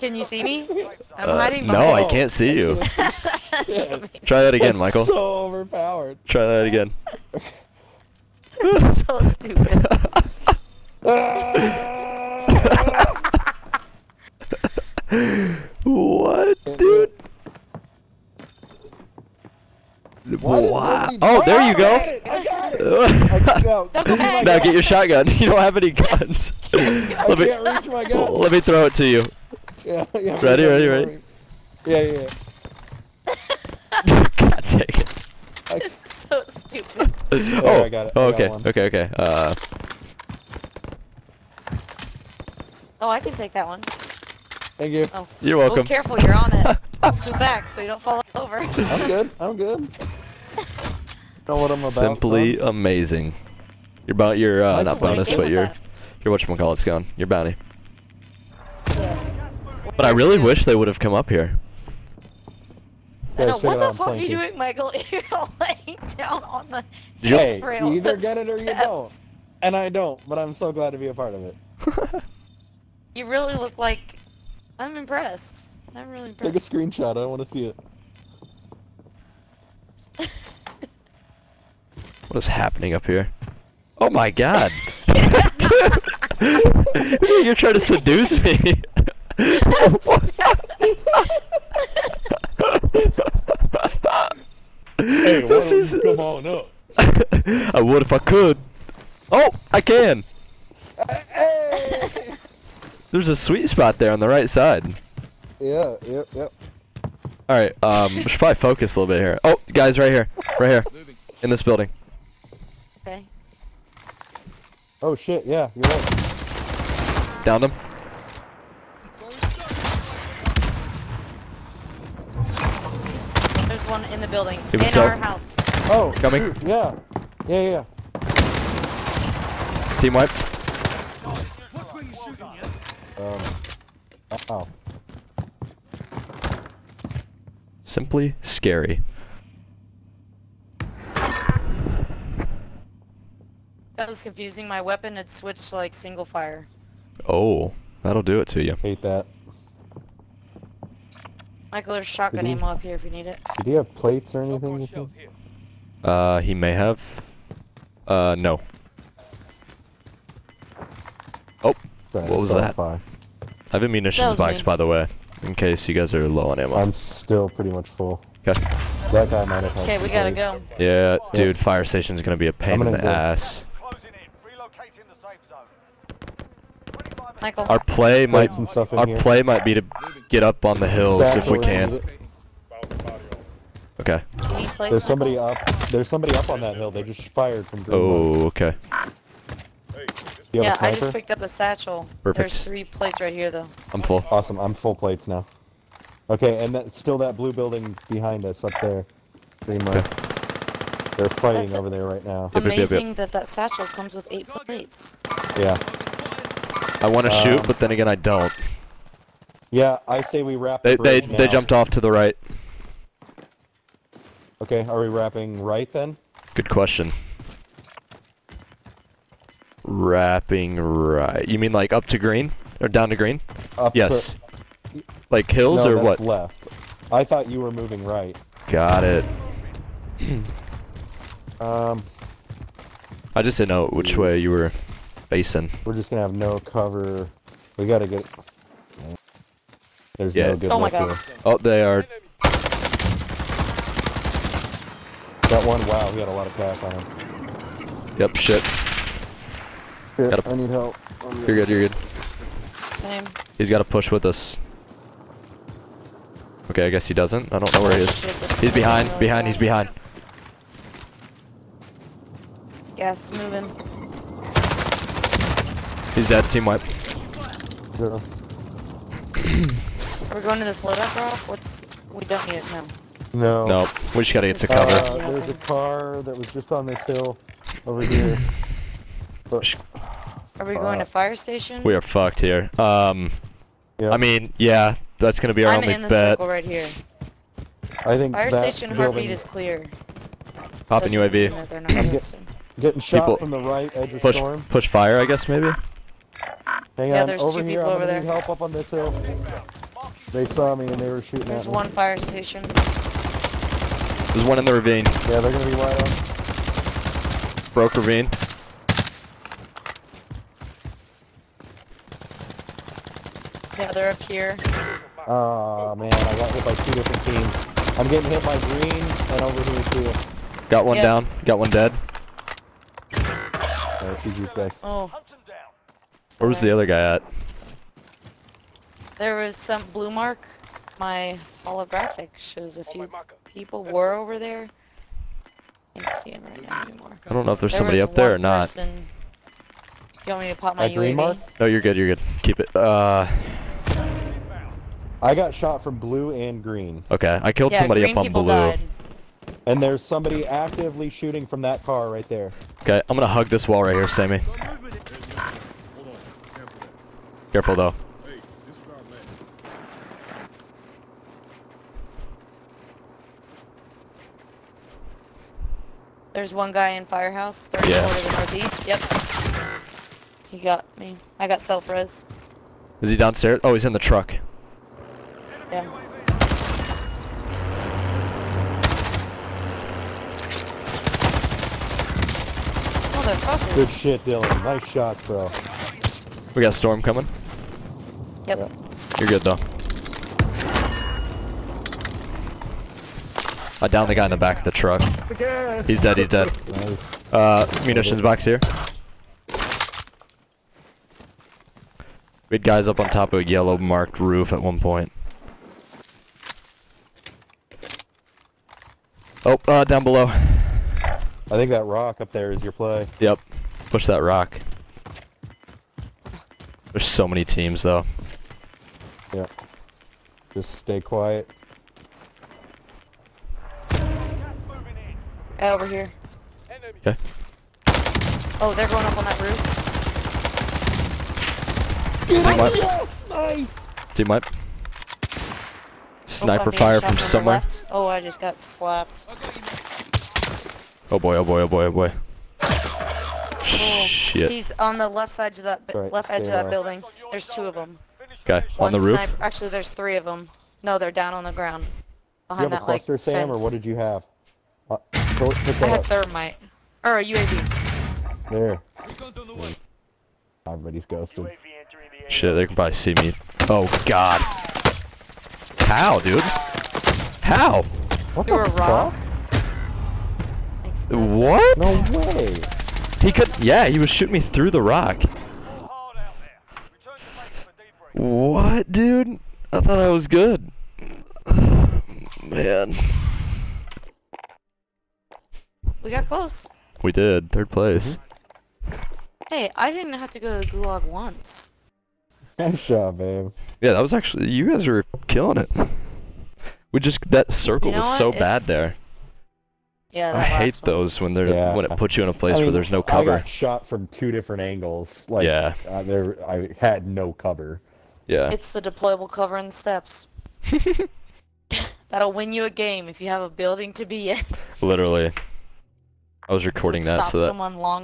Can you see me? I'm Uh, hiding no. I can't see you. Try that again, Michael. So overpowered. Try that again. This is so stupid. what, dude? Wow. nobody- Oh, there you go. got it, I got it. I, no, Don't go back. now get your shotgun. You don't have any guns. I let me can't reach my gun. let me throw it to you. Yeah, yeah. Ready, ready, ready? Yeah, yeah. God dang it. this is so stupid. oh, I got it. oh, I got okay, okay, okay. Uh, Oh, I can take that one. Thank you. Oh, you're oh welcome. careful, you're on it. Scoot back so you don't fall over. I'm good. I'm good. know what I'm about. Simply son. amazing. Your bo- your uh, Michael, not what you bonus, do but with your that? your whatchamacallit's gone. Your bounty. Yes. But I really wish they would have come up here. I know, Yeah, what the on fuck are you doing, Michael? You're laying down on the Did you- Hey, rail. you either get it or you steps. don't. And I don't, but I'm so glad to be a part of it. You really look like. I'm impressed. I'm really Take a screenshot. I want to see it. What is happening up here? Oh my god! You're trying to seduce me. Hey, why This don't is- you come on up? I would if I could. Oh, I can. Hey! There's a sweet spot there on the right side. yeah, yep, yep. All right, um, we should probably focus a little bit here. Oh, guys, right here, right here, in this building. okay. Oh shit, yeah, you're right. Downed him. One in the building. Give me in some. our house. Oh, Coming. shoot, yeah. Yeah, yeah. Team wipe. Um, wow. Simply scary. That was confusing. My weapon had switched to like single fire. Oh, that'll do it to you. Hate that. Michael, there's shotgun he- ammo up here if you need it. Did he have plates or anything, you think? Uh, he may have. Uh, no. Oh, Sorry, What was that? fire. I have a munitions box, me. by the way, in case you guys are low on ammo. I'm still pretty much full. Okay. That guy might have had Okay, we gotta plates. go. Yeah, dude, fire station's gonna be a pain in the go. ass. Michael. Our play might, and stuff in our here. play might be to get up on the hills Back if we can. Okay. Do you need plates, There's somebody Michael? up. There's somebody up on that hill. They just fired from green. Oh, okay. Yeah, have a I just picked up a satchel. Perfect. There's three plates right here though. I'm full. Awesome. I'm full plates now. Okay, and that's still that blue building behind us up there. Pretty much. They're fighting That's- over there right now. Yep, yep, yep, yep. Amazing that that satchel comes with eight plates. Yeah. I want to shoot, Um, but then again, I don't. Yeah, I say we wrap They the they bridge they jumped off to the right. Okay, are we wrapping right then? Good question. Wrapping right. You mean like up to green or down to green? Up Yes. To, Like hills no, or what? left. I thought you were moving right. Got it. Um, I just didn't know which way you were facing. we're just gonna have no cover. We gotta get. There's Yeah. no good Oh my luck God. here. Oh, they are. That one, wow, we had a lot of cash on him. Yep. Shit. Shit, Gotta- I need help. You're good. You're good. Same. He's got to push with us. Okay, I guess he doesn't. I don't know where he is. shit, He's behind. Behind. He's behind. Gas moving. He's dead. Team wipe. Zero. Are we going to this loadout drop? What's... We don't need it now. No. No, we just gotta get to cover. Uh, there's a car that was just on this hill over here. But, Are we going to fire station? We are fucked here. Um, yeah, I mean, yeah, that's gonna be our I'm only in the bet. circle right here. I think Fire that station heartbeat building- is clear. Hop in UAV. they're not get- getting shot people- from the right edge of Push, storm. push fire, I guess maybe. Hang Yeah, on, there's over two here. people I'm over gonna need there. help up on this hill. They saw me and they were shooting There's at me. one fire station. There's one in the ravine. Yeah, they're gonna be wide on. Broke ravine. Yeah, they're up here. Oh man, I got hit by two different teams. I'm getting hit by green and over here too. Got one Yeah. down. Got one dead. See these guys. Oh, Hunt them down. Where was the other guy at? There was some blue mark. My holographic shows a few people were over there. Can't see him right now anymore. I don't know if there's There somebody up there or not. person- Do you want me to pop my That green UAV? mark? No, you're good. You're good. Keep it. Uh, I got shot from blue and green. okay. I killed Yeah, somebody up on blue. died. And there's somebody actively shooting from that car right there. Okay, I'm gonna hug this wall right here, Sammy. Careful though. There's one guy in firehouse, 34 Yeah. to the northeast. Yep. He got me. I got self res. Is he downstairs? Oh, he's in the truck. Yeah. Good shit, Dylan. Nice shot, bro. We got storm coming. Yep. Yeah. You're good though. I downed the guy in the back of the truck. He's dead. He's dead. Nice. Uh, munitions box here. We had guys up on top of a yellow marked roof at one point. Oh, uh, down below. I think that rock up there is your play. Yep. Push that rock. There's so many teams though. Yeah. Just stay quiet. Gas moving in. Guy over here. Okay. Oh, they're going up on that roof. Team wipe. Nice! Team wipe. Oh, Sniper I'm fire from somewhere. left. Oh, I just got slapped. Oh boy, oh boy, oh boy, oh boy. Oh, Shit. He's on the left side of that Right, left edge of that away. building. There's two of them. Finish Okay, the on the roof. sniper. Actually, there's three of them. No, they're down on the ground. You Behind have a that like cluster, Sam, or what did you have? Uh, go, pick I that had up. thermite. Or a UAV. There. Everybody's ghosted. UAV entering the area. Shit, they can probably see me. Oh god. How, dude? How? What Through the a rock? fuck? Makes no sense. What? No way. He could. Yeah, he was shooting me through the rock. What, dude? I thought I was good. Man, We got close. we did third place. Hey, I didn't have to go to Gulag once. Nice job, babe. Yeah, that was actually you guys were killing it. We just that circle You know was what? so bad It's- there. Yeah, I hate one. those when they're Yeah. when it puts you in a place I where there's no cover. I cover. got shot from two different angles. Like, Yeah. uh, there, I had no cover. Yeah. It's the deployable cover in the steps. That'll win you a game if you have a building to be in. Literally. I was recording that stop so that someone long